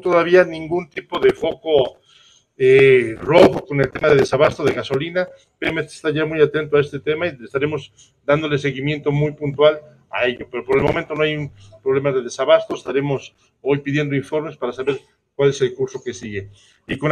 todavía ningún tipo de foco eh, rojo con el tema de desabasto de gasolina. Pemex está ya muy atento a este tema y estaremos dándole seguimiento muy puntual a ello. Pero por el momento no hay un problema de desabasto. Estaremos hoy pidiendo informes para saber cuál es el curso que sigue. Y con